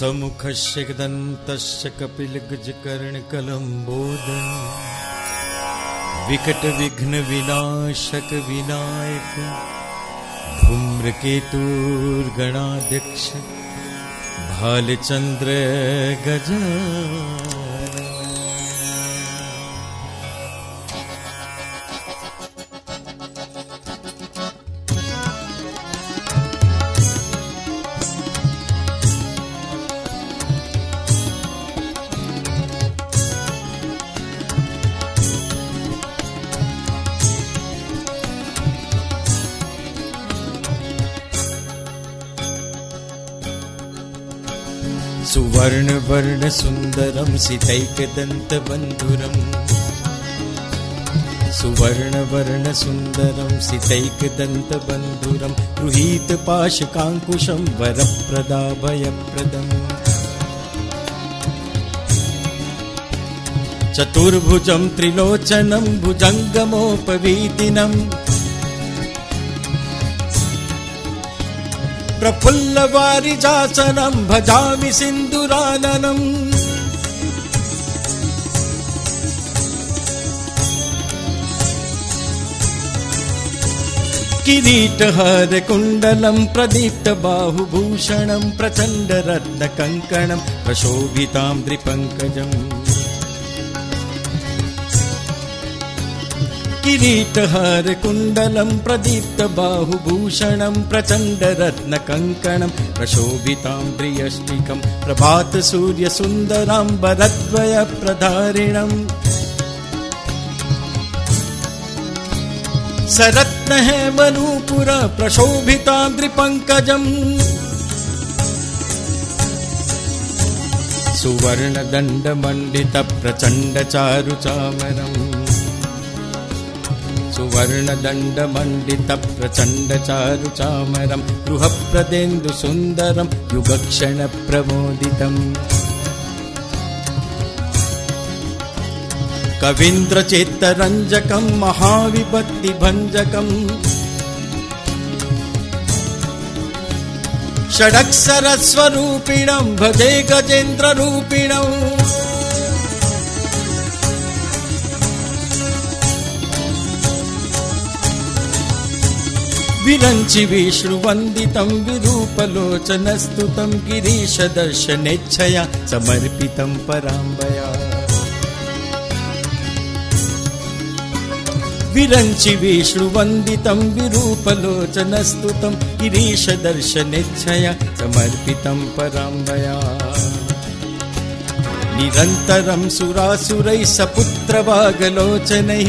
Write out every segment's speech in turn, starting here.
समुखस्य दन्तस्य कपिलगजकर्णकलम्बोदन् विकटविघ्नविनाशक विनायक धूम्रकेतुर्गणाध्यक्ष भालचन्द्र गजा सुवर्णवर्णसुन्दरं सितैकदन्तबन्धुरम् सुवर्णवर्णसुन्दरं सितैकदन्तबन्धुरं। गृहीतपाशकाङ्कुशं वरप्रदाभयप्रदम् चतुर्भुजं त्रिलोचनं भुजङ्गमोपवीतिनम् प्रफुल्लवारिजासनं भजामि सिन्दुराननम्। किरीटहारकुण्डलं प्रदीप्तबाहुभूषणं प्रचण्डरत्नकङ्कणं प्रशोभितां द्रिपङ्कजम् किरीटहारकुण्डलं प्रदीप्तबाहुभूषणं प्रचण्डरत्नकङ्कणं प्रशोभितां प्रियष्टिकं प्रभातसूर्यसुन्दराम्बरद्वयप्रधारिणम् सरत्नहेमनूपुर प्रशोभितां द्रिपङ्कजम् सुवर्णदण्डमण्डितप्रचण्डचारुचामरम् सुवर्णदण्डमण्डितप्रचण्डचारुचामरं गृहप्रदेन्दुसुन्दरं युगक्षणप्रमोदितम्। कवीन्द्रचेत्तरञ्जकं महाविपत्तिभञ्जकम्। षडक्षरस्वरूपिणं भजे गजेन्द्ररूपिणम् विरञ्चि विष्णुवन्दितं विरूपलोचनस्तुतं गिरीशदर्शनेच्छया समर्पितं पराम्बया विरञ्चि विष्णुवन्दितं विरूपलोचनस्तुतं गिरीशदर्शनेच्छया समर्पितं पराम्बया निरन्तरं सुरासुरैः सपुत्रवागलोचनैः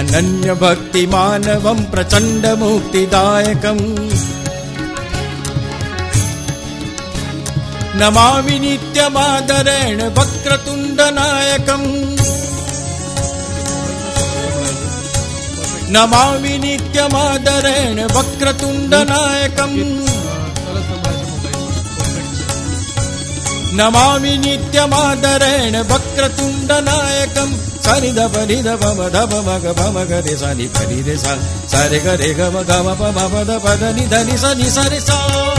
अनन्यभक्तिमानवं प्रचण्डमुक्तिदायकम् नमामि नित्यमादरेण वक्रतुण्डनायकम्। नमामि नित्यमादरेण वक्रतुण्डनायकम् नमामि नित्यमादरेण वक्रतुण्डनायकम् सरि ध परि ध पम ध पम ग पम ग रे सा नि परि द प द नि ध नि सा नि सा रे सा